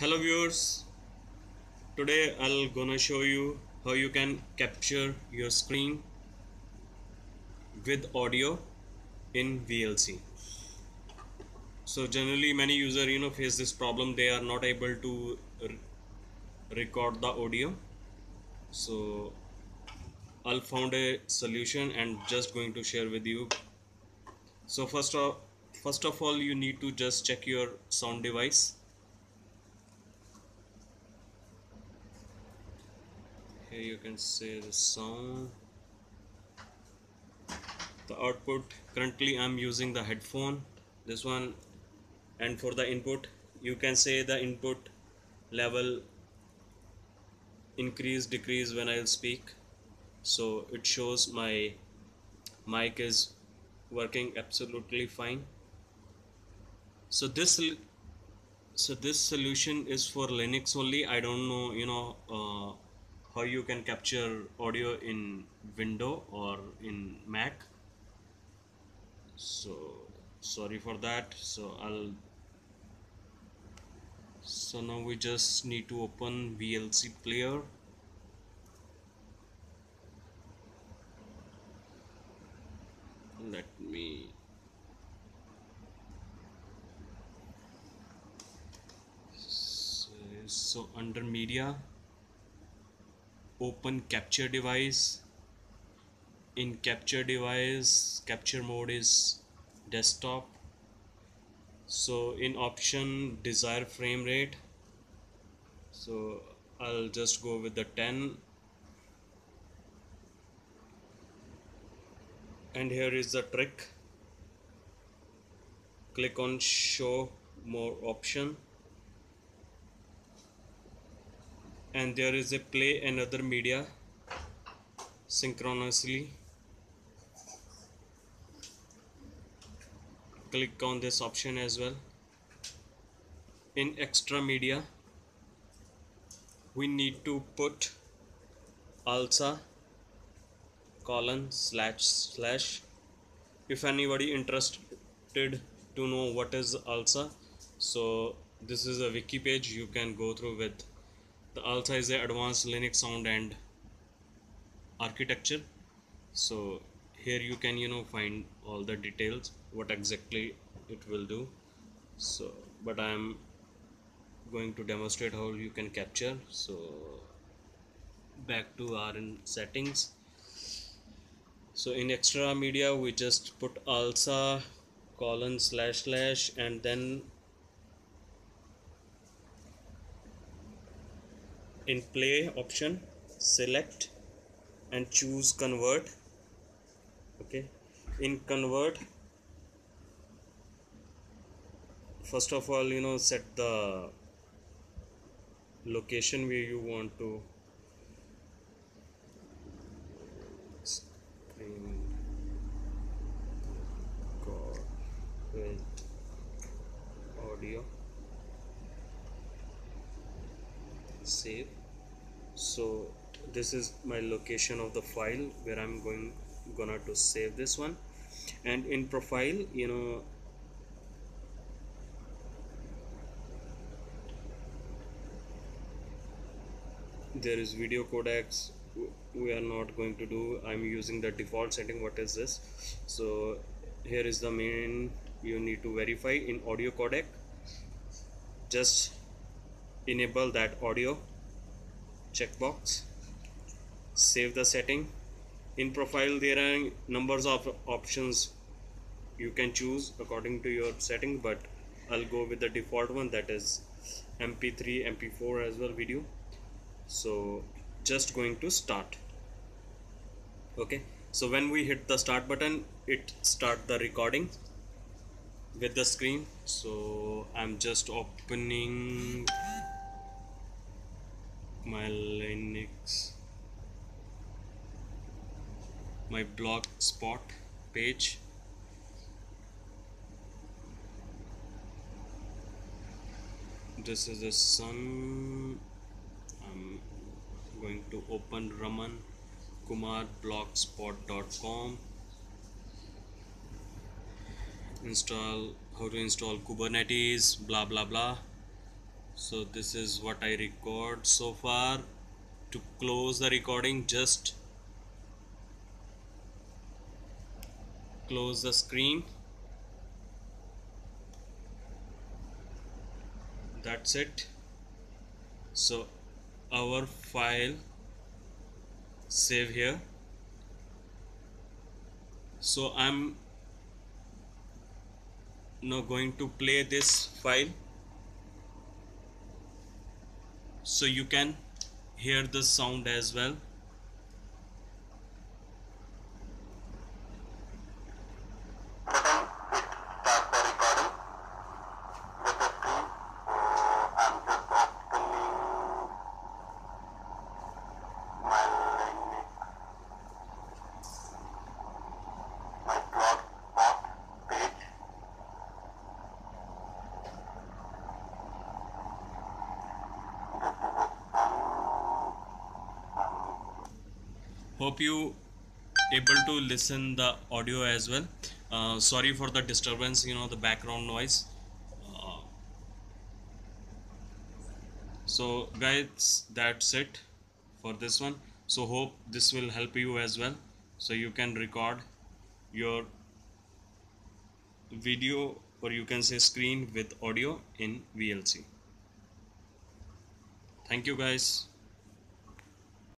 hello viewers. Today i'll gonna show you how you can capture your screen with audio in vlc so generally many user you know face this problem. They are not able to re record the audio. So i'll found a solution and just going to share with you. So first of first of all you need to just check your sound device here you can say the sound the output currently I'm using the headphone. This one and for the input you can say the input level increase decrease when I'll speak. So it shows my mic is working absolutely fine. So this so this solution is for Linux only. I don't know you know uh, how you can capture audio in window or in mac. So sorry for that. So i'll so now we just need to open vlc player. Let me so under media open capture device. In capture device capture mode is desktop. So in option desired frame rate. So I'll just go with the 10 and here is the trick. Click on show more option and there is a play another media synchronously. Click on this option as well. In extra media we need to put ALSA colon slash slash. If anybody interested to know what is ALSA so this is a wiki page you can go through with the ALSA is the advanced Linux sound and architecture. So here you can you know find all the details what exactly it will do. So but I am going to demonstrate how you can capture. So back to our in settings. So in extra media we just put ALSA colon slash slash and then in play option select and choose convert. Okay. In convert first of all you know set the location where you want to screen. Audio save. So this is my location of the file where I'm going gonna to save this one. And in profile you know there is video codecs we are not going to do. I'm using the default setting. What is this? So here is the main you need to verify in audio codec. Just enable that audio checkbox save the setting. In profile there are numbers of options you can choose according to your setting but I'll go with the default one that is mp3 mp4 as well video. So just going to start. Okay so when we hit the start button it start the recording with the screen. So I'm just opening my Linux my blogspot page. This is the sun. I'm going to open Raman Kumar blogspot.com install how to install Kubernetes blah blah blah. So this is what I record so far. To close the recording just close the screen. That's it. So our file save here. So I'm now going to play this file. So you can hear the sound as well hope you able to listen the audio as well. Uh, sorry for the disturbance you know the background noise. Uh, so guys that's it for this one. So hope this will help you as well. So you can record your video or you can say screen with audio in VLC thank you guys